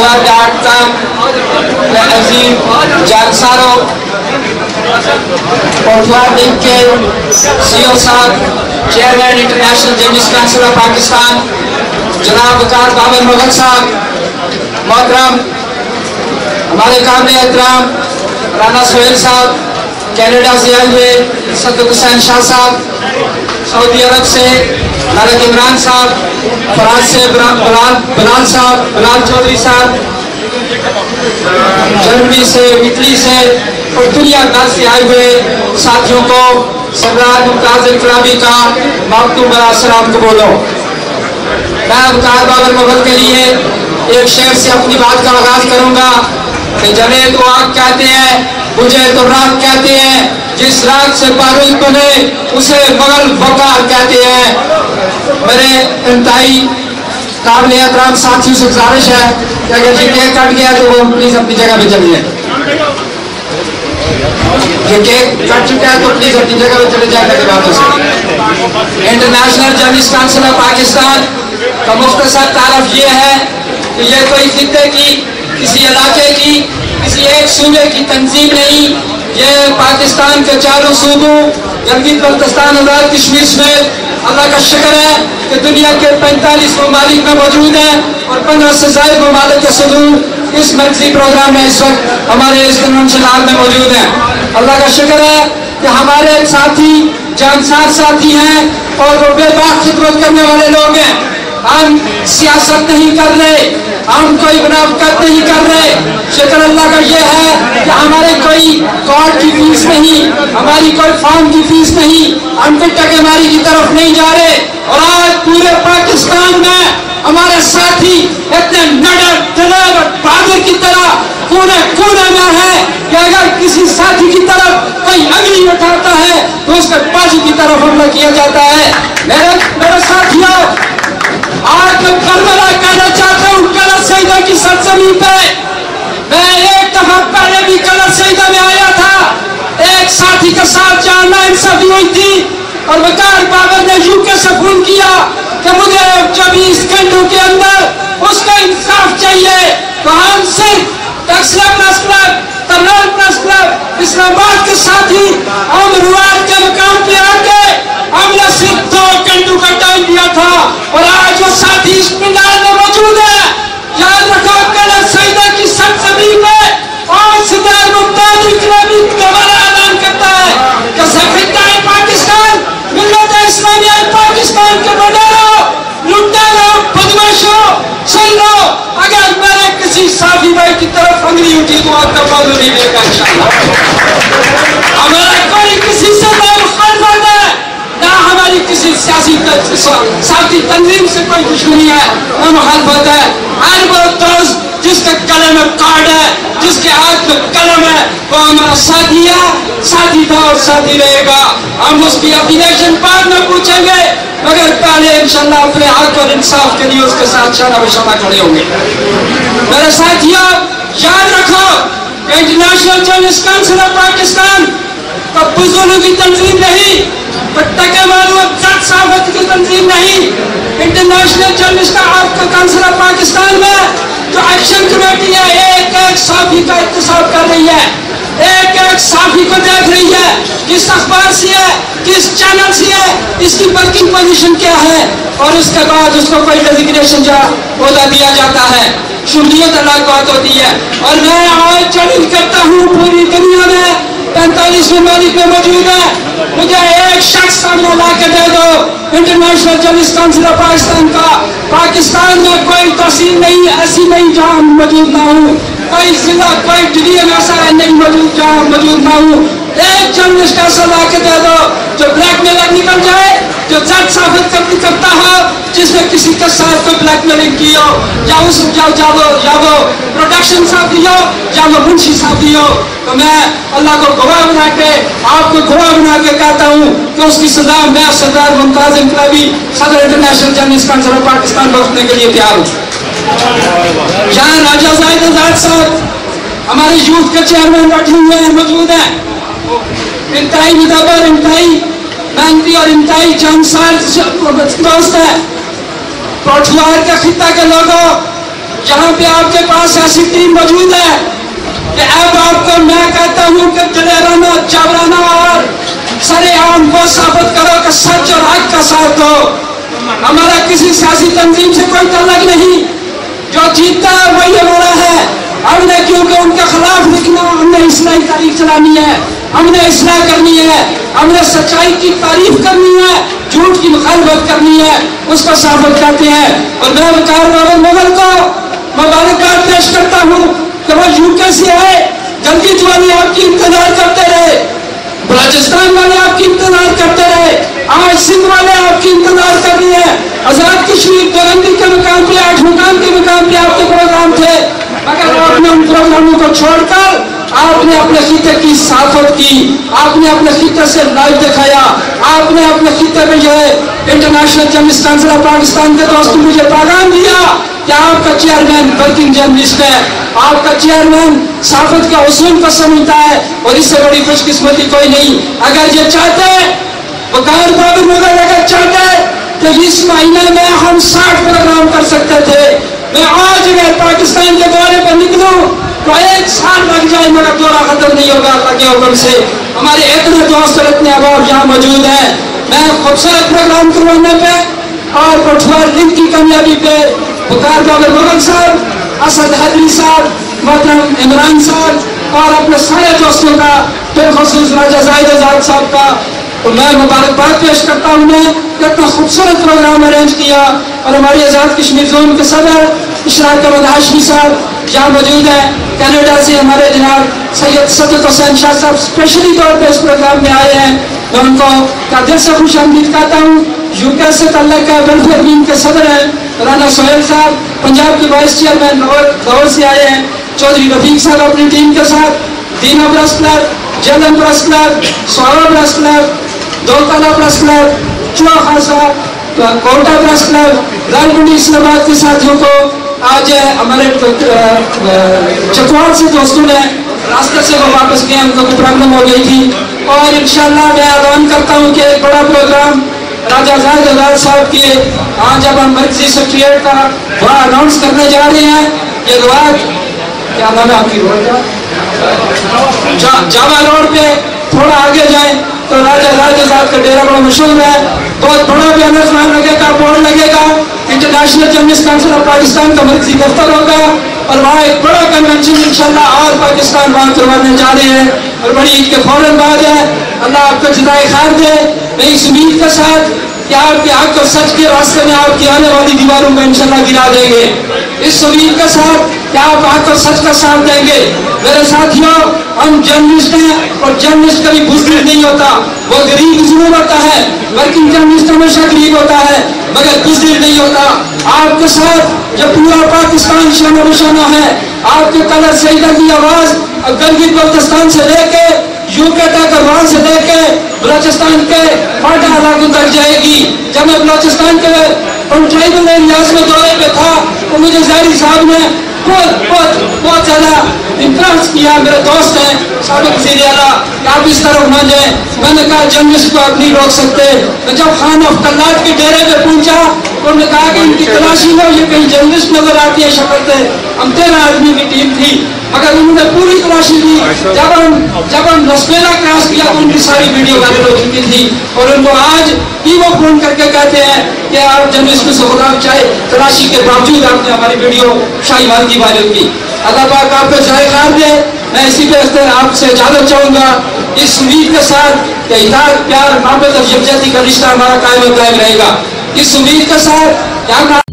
پٹھوا dot کا عظیم جانساروں پٹھوا ڈنگ کے سی او صاحب chairman international journalist council of Pakistan جناب وقار بابر مغل صاحب، محترم، ہمارے قابل احترام، رانا سہیل صاحب، کینیڈا سے آئے ہوئے صدق حسین شاہ صاحب، سعودی عرب سے ملک عمران صاحب فرانس سے بلال صاحب بلال چودھری صاحب، جرمنی سے، اٹلی سے اور دنیا بھر سے آئے ہوئے ساتھیوں کو سرار ممتاز انقلابی کا مکتوب برا سلام کو بولو میں ابتار بابر مغل کے لیے ایک شعر سے اپنی بات کا آغاز کروں گا کہ جلے تو آگ کہتے ہیں، مجھے تو رات کہتے ہیں جس رات سے بارود بنے اسے مغل بکار کہتے ہیں۔ میرے انتہائی قابل احترام ساتھیوں سے گزارش ہے کہ اگر یہ کیک کٹ گیا تو وہ پلیز اپنی جگہ پہ چلے جائیں۔ یہ کیک کٹ چکا ہے تو پلیز اپنی جگہ پہ چلے جائیں میرے باتوں سے international journalist council of Pakistan کا مختصر تعارف یہ ہے کہ یہ کوئی خطے کی، کسی علاقے کی، کسی ایک صوبے کی تنظیم نہیں۔ یہ پاکستان کے چاروں صوبوں گلگت بلتستان آزاد کشمیر سمیت اللہ کا شکر ہے کہ دنیا کے پینتالیس ممالک میں موجود ہیں اور پندرہ سے زائد ممالک کے صدور اس مرکزی پروگرام میں اس وقت ہمارے اس کنونشن ہال میں موجود ہیں۔ اللہ کا شکر ہے کہ ہمارے ساتھی جانسار ساتھی ہیں اور وہ بے باک خدمت کرنے والے لوگ ہیں۔ ہم سیاست نہیں کر رہے، ہم کوئی منافقت نہیں کر رہے۔ شکر اللہ کا یہ ہے کہ ہمارے کوئی کارڈ کی فیس نہیں، ہماری کوئی فارم کی فیس نہیں۔ ہم ٹکٹا کے ماری کی طرف نہیں جا رہے۔ اور آج پورے پاکستان میں ہمارے ساتھی اتنے نڈر دلیر اور بہادر کی طرح کونے کونے میں ہے کہ اگر کسی ساتھی کی طرف کوئی انگلی اٹھاتا ہے تو اس کے بازو کی طرف حملہ کیا جاتا ہے۔ میرے میرے ساتھیوں آج میں کربلا کہنا چاہتا ہوں کلر سیدہ کی سرزمین پہ۔ میں ایک دفعہ پہلے بھی کلر سیدہ میں آیا تھا۔ ایک ساتھی کے ساتھ جہاں ناانصافی ہوئی تھی۔ اور وقار بابر نے یو کے سے فون کیا کہ مجھے چوبیس گھنٹوں کے اندر اس کا انصاف چاہیے۔ تو ہم صرف Taxila press club Tarnol press club Islamabad کے ساتھی ہم روایت کے مقام پہ آ کے ساتھی تنظیم سے کوئی دشمنی ہے نہ مخالفت ہے ہر وہ دوست جس کے گلے میں کارڈ ہے جس کے ہاتھ میں قلم ہے وہ ہمارا ساتھی ہے ساتھی تھا اور ساتھی رہے گا ہم اس کی اپلیکیشن بعد میں پوچھیں گے مگر پہلے انشاءاللہ اپنے حق اور انصاف کے لیے اس کے ساتھ شانہ بشانہ کھڑے ہوں گے میرے ساتھیوں یاد رکھو کہ international journalist council of Pakistan کا بزرگوں کی تنظیم نہیں پٹکے معلوم جج صاحب کی تنظیم نہیں انٹرنیشنل جرنلسٹ کا کونسل آف پاکستان میں جو ایکشن کمیٹی ہے ایک ایک صافی کا اتصاب کر رہی ہے ایک ایک صافی کو دیکھ رہی ہے کس اخبار سے ہے کس چینل سے ہے اس کی ورکنگ پوزیشن کیا ہے اور اس کے بعد اس کو کوئی ڈیزگنیشن جا عہدہ دیا جاتا ہے شمولیت اللہ بات ہوتی ہے اور میں آج چیلنج کرتا ہوں پوری دنیا میں پینتالیس ممالک میں موجود ہے۔ مجھے ایک شخص سامنے لا کے دے دو۔ International journalist council of Pakistan کا۔ پاکستان میں کوئی تحصیل نہیں، ایسی نہیں جہاں موجود نہ ہوں۔ کوئی ضلع، کوئی ڈویژن ایسا ہے، نہیں موجود جہاں موجود نہ ہوں۔ ایک جرنلسٹ ایسا لا کے دے دو جو بلیک میلر نکل جائے، جو جج ثابت کرتی کرتا ہو جس نے کسی کے ساتھ بلیک میلنگ کی ہو یا اس یا یا وہ یا وہ پروڈکشن ساتھی ہو یا وہ منشی ساتھی ہو تو میں اللہ کو گواہ بنا کے آپ کو گواہ بنا کے کہتا ہوں کہ اس کی سزا میں سردار ممتاز انقلابی صدر international journalist council of Pakistan بخشنے کے لیے تیار ہوں جہاں راجہ زاہد آزاد صاحب ہمارے یوتھ کے چیئرمین بیٹھے ہوئے ہیں موجود ہیں انتہائی مدبر انتہائی محنتی اور انتہائی جانسار دوست ہے کوٹوار کا خطہ کے لوگوں یہاں پہ آپ کے پاس ایسی ٹیم موجود ہے کہ اب آپ کو میں کہتا ہوں کہ دلیرانہ جبرانہ اور سرے عام کو ثابت کرو کہ سچ اور حق کا ساتھ دو۔ ہمارا کسی سیاسی تنظیم سے کوئی تعلق نہیں۔ جو جیتا ہے وہی ہمارا ہے۔ ہم نے کیونکہ ان کے خلاف لکھنا ہم نے اس اسلامی تاریخ چلانی ہے۔ ہم نے اصلاح کرنی ہے، ہم نے سچائی کی تعریف کرنی ہے، جھوٹ کی مخالفت کرنی ہے، اس کا ثابت کرتے ہیں۔ اور میں وکار محمد مغل کو مبارکباد پیش کرتا ہوں کہ وہ یو کے سے ہے جلدی جوانی آپ کی انتظار کرتے رہے۔ بلوچستان والے آپ کی انتظار کرتے صحافت کی آپ نے اپنے خطے سے لائف دکھایا، آپ نے اپنے خطے میں یہ international journalist council of Pakistan کے دوست مجھے پیغام دیا کہ آپ کا چیئرمین ورکنگ جرنلسٹ ہے۔ آپ کا چیئرمین صحافت کا حسن کو سمجھتا ہے اور اس سے بڑی خوش قسمتی کوئی نہیں۔ اگر یہ چاہتے ہیں وہ بغیر بابر مگر اگر چاہتے ہیں کہ اس مہینے میں ہم ساٹھ پروگرام کر سکتے تھے، میں آج اگر پاکستان کے بارے تو ایک سال لگ جائے میرا دورہ ختم نہیں ہوگا، اللہ کے حکم سے۔ ہمارے اتنے دوست اتنے احباب یہاں موجود ہیں۔ میں خوبصورت پروگرام کروانے پہ اور پٹوار دن کی کامیابی پہ بکار بابر مغل صاحب، اسد حدری صاحب، محترم عمران صاحب اور اپنے سارے دوستوں کا پھر خصوص راجہ زائد آزاد صاحب کا تو میں مبارکباد پیش کرتا ہوں، میں کہ اتنا خوبصورت پروگرام ارینج کیا اور ہماری آزاد کشمیر زون کے صدر اشراق احمد ہاشمی صاحب جہاں موجود ہیں۔ کینیڈا سے ہمارے جناب سید سدت حسین شاہ صاحب اسپیشلی طور پہ اس پروگرام میں آئے ہیں۔ میں ان کو کا سے خوش آمدید کہتا ہوں۔ یو پی سے تعلق ہے ویلفیئر ٹیم کے صدر ہیں۔ رانا سہیل صاحب، پنجاب کے وائس چیئرمین لاہور سے آئے ہیں۔ چودھری رفیق صاحب اپنی ٹیم کے ساتھ، دینا برس کلب جلن برس کلب سورا دوکانہ پرس کلب چوہ خاصا کوٹا press club garment Islamabad کے ساتھیوں کو آج ہمارے چکوان سے دوستوں نے راستے سے وہ واپس گئے ہم کو پرابلم ہو گئی تھی اور انشاءاللہ میں اعلان کرتا ہوں کہ ایک بڑا پروگرام راجہ زاہد ہزار صاحب کے ہاں جب ہم مرکزی سکریئر کا وہاں آنانس کرنے جا رہے ہیں یہ روایت کیا نام ہے آپ کی روڑ کا جاوہ روڑ پہ تھوڑا آگے جائیں تو راجہ راجہ صاحب کا ڈیرہ بڑا مشہور ہے۔ بہت بڑا بیانر سامان لگے گا بورڈ لگے گا۔ International journalist council of Pakistan کا مرکزی دفتر ہوگا اور وہاں ایک بڑا کنونشن انشاءاللہ اور پاکستان وہاں کروانے جا رہے ہیں اور بڑی عید کے فوراً بعد ہے۔ اللہ آپ کو جدائے خیر دے۔ نئی امید کے ساتھ کہ آپ کے حق اور سچ کے راستے میں آپ کی آنے والی دیواروں کو انشاءاللہ گرا دیں گے۔ اس امید کے ساتھ کیا آپ آج تو سچ کا ساتھ دیں گے۔ میرے ساتھیوں، ہم جرنلسٹ ہیں اور جرنلسٹ کبھی بزدل نہیں ہوتا۔ وہ غریب ضرور ہوتا ہے لیکن جرنلسٹ ہمیشہ غریب ہوتا ہے، مگر بزدل نہیں ہوتا۔ آپ کے ساتھ جب پورا پاکستان شانہ بشانہ ہے۔ آپ کے کلر سیدہ کی آواز گلگت بلتستان سے لے کے یو کے تک وہاں سے لے کے بلوچستان کے فاٹا علاقوں تک جائے گی۔ جب میں بلوچستان کے پنٹرائیبل ایریاز میں دورے پہ تھا، تو مجھے ظاہری صاحب نے بہت بہت بہت زیادہ انفلوئنس کیا میرے دوست ہیں سابق وزیر اعلیٰ کہ آپ اس طرح نہ جائیں میں نے کہا جرنلسٹ کو آپ نہیں روک سکتے میں جب خان آف کلات کے ڈیرے پہ پہنچا انہوں نے کہا کہ ان کی تلاشی ہو یہ کہیں جرنلسٹ نظر آتی ہے شکل سے ہم تیرہ آدمی کی ٹیم تھی اگر انہوں نے پوری تلاشی دی جب ہم جب ہم رسمیلا کراس کیا تو ان کی ساری ویڈیو وائرل ہو چکی تھی اور ان کو آج بھی وہ فون کر کے کہتے ہیں کہ آپ جرنلسٹ سہولا چاہے تلاشی کے باوجود آپ نے ہماری ویڈیو شاہی بھال کی وائرل کی اللہ پاک آپ کو شاہ خان دے میں اسی پہ اختر آپ سے اجازت چاہوں گا اس امید کے ساتھ کہ اطاعت پیار محبت اور یکجہتی کا رشتہ ہمارا قائم و قائم رہے گا اس امید کے ساتھ کیا